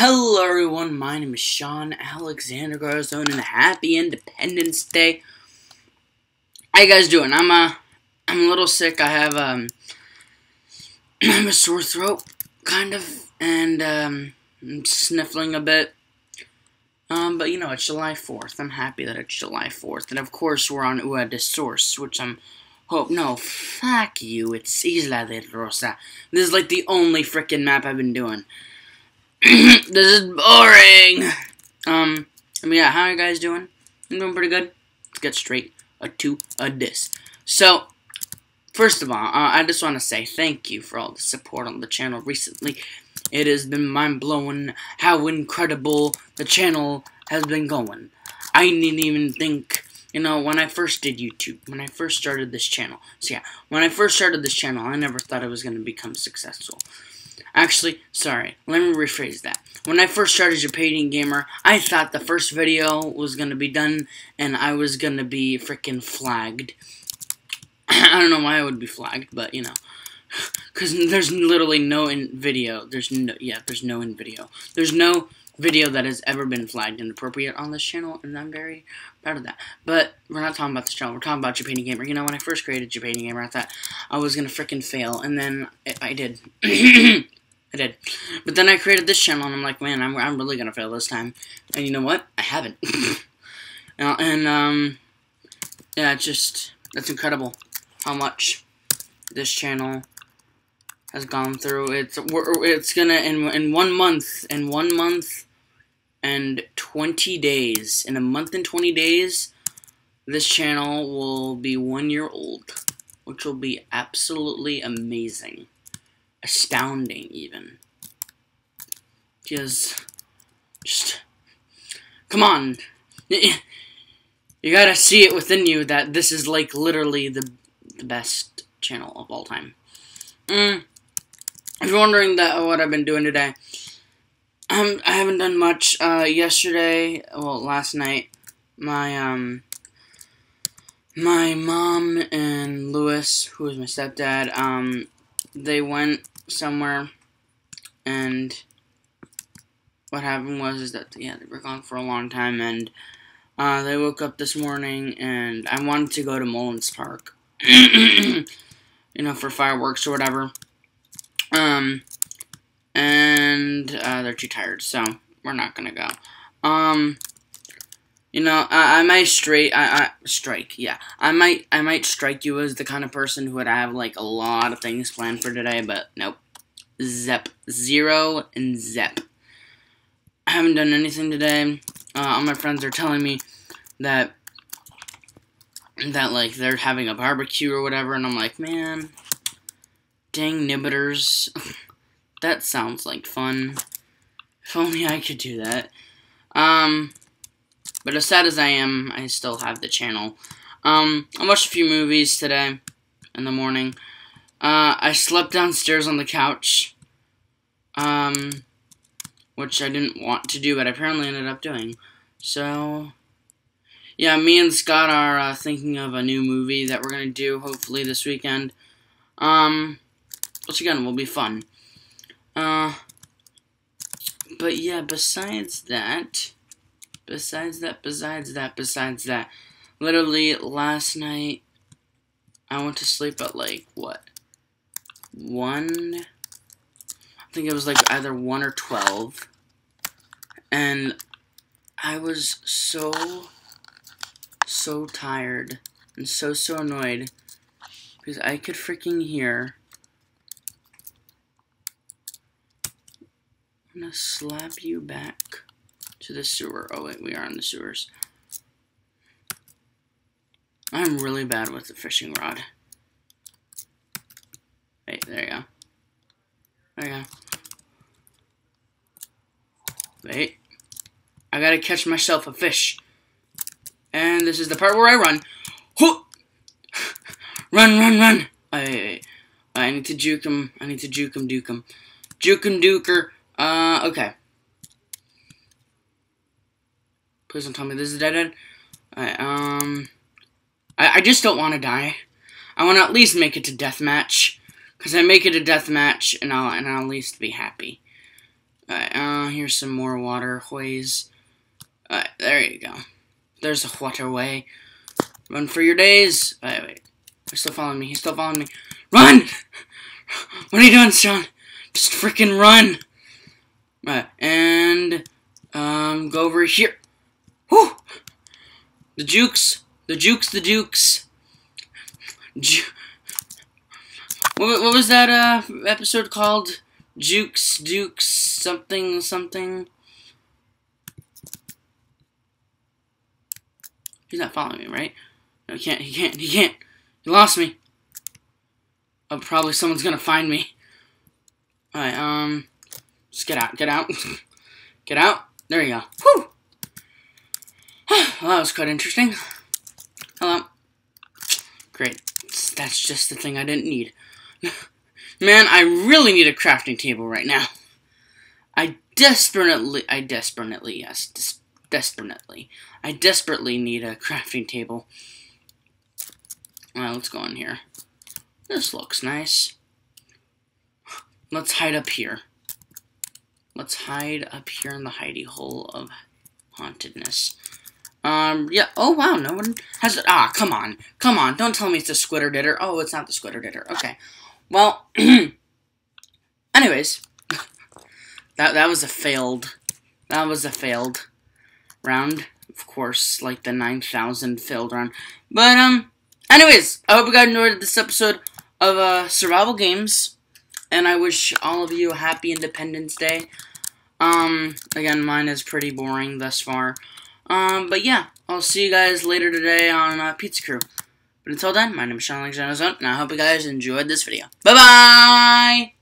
Hello everyone, my name is Sean Alexander Garzon and happy Independence Day. How you guys doing? I'm uh I'm a little sick. I have um I have a sore throat, kind of, and um I'm sniffling a bit. Um, but you know, it's July 4th. I'm happy that it's July 4th. And of course we're on Ua de Source, which I'm hope no, fuck you, it's Isla de Rosa. This is like the only freaking map I've been doing. this is boring. Um, I mean, yeah, how are you guys doing? I'm doing pretty good. Let's get straight uh, to a this. So, first of all, uh, I just want to say thank you for all the support on the channel recently. It has been mind-blowing how incredible the channel has been going. I didn't even think, you know, when I first did YouTube, when I first started this channel. So yeah, when I first started this channel, I never thought it was going to become successful. Actually, sorry, let me rephrase that. When I first started Japan Gamer, I thought the first video was gonna be done and I was gonna be freaking flagged. I don't know why I would be flagged, but you know. Because there's literally no in video. There's no, yeah, there's no in video. There's no video that has ever been flagged inappropriate on this channel, and I'm very proud of that. But we're not talking about this channel. We're talking about Japan Gamer. You know, when I first created Japan Gamer, I thought I was gonna freaking fail, and then I did. I did. But then I created this channel, and I'm like, man, I'm, I'm really gonna fail this time. And you know what? I haven't. now, and, um, yeah, it's just, that's incredible how much this channel has gone through. It's, it's gonna, in, in one month, in one month and 20 days, in a month and 20 days, this channel will be one year old, which will be absolutely amazing astounding even. Because, just, come on. You gotta see it within you that this is like literally the, the best channel of all time. Mm. If you're wondering that what I've been doing today, um, I haven't done much. Uh, yesterday, well, last night, my um, my mom and Lewis, who is my stepdad, um, they went somewhere and what happened was that yeah they were gone for a long time and uh, they woke up this morning and I wanted to go to Mullins Park you know for fireworks or whatever um and uh, they're too tired so we're not gonna go um you know, I, I might straight, I, I, strike, yeah. I might, I might strike you as the kind of person who would have, like, a lot of things planned for today, but nope. Zep. Zero and Zep. I haven't done anything today. Uh, all my friends are telling me that, that, like, they're having a barbecue or whatever, and I'm like, man, dang nibbiters. that sounds like fun. If only I could do that. Um, but as sad as I am, I still have the channel. Um, I watched a few movies today in the morning. Uh, I slept downstairs on the couch. Um, which I didn't want to do, but I apparently ended up doing. So, yeah, me and Scott are uh, thinking of a new movie that we're going to do, hopefully, this weekend. Um, which again will be fun. Uh, but yeah, besides that, besides that, besides that, besides that, literally last night, I went to sleep at like, what, 1? I think it was like either 1 or 12. And I was so, so tired and so, so annoyed because I could freaking hear gonna slap you back to the sewer. Oh, wait, we are in the sewers. I'm really bad with the fishing rod. Wait, there you go. There you go. Wait. I gotta catch myself a fish. And this is the part where I run. run, run, run! Wait, wait, wait. I need to juke him. I need to juke him, duke him. Juke him, duker. Uh, okay. Please don't tell me this is dead end. Alright, um... I, I just don't want to die. I want to at least make it to deathmatch. Because I make it a deathmatch, and I'll, and I'll at least be happy. Alright, uh, here's some more waterways. Alright, there you go. There's a waterway. Run for your days. Wait, wait. He's still following me. He's still following me. Run! What are you doing, Sean? Just freaking run. Right, and um, go over here. Whew! The jukes, the jukes, the dukes. Ju what, what was that uh episode called? Jukes, Dukes, something, something. He's not following me, right? No, he can't. He can't. He can't. He lost me. Oh, probably someone's gonna find me. Alright, um, just get out, get out, get out. There you go. Whew. well, that was quite interesting. Hello. Great. That's just the thing I didn't need. Man, I really need a crafting table right now. I desperately, I desperately, yes, des desperately, I desperately need a crafting table. Well, let's go in here. This looks nice. Let's hide up here. Let's hide up here in the hidey hole of hauntedness. Um, yeah, oh wow, no one has it. Ah, come on. Come on, don't tell me it's the Squitter Ditter. Oh, it's not the Squitter Ditter. Okay. Well, anyways, that, that was a failed, that was a failed round. Of course, like the 9,000 failed round. But, um, anyways, I hope you guys enjoyed this episode of uh, survival games, and I wish all of you a happy Independence Day. Um, again, mine is pretty boring thus far. Um, but yeah, I'll see you guys later today on uh, Pizza Crew. But until then, my name is Sean Alexander and I hope you guys enjoyed this video. Bye-bye!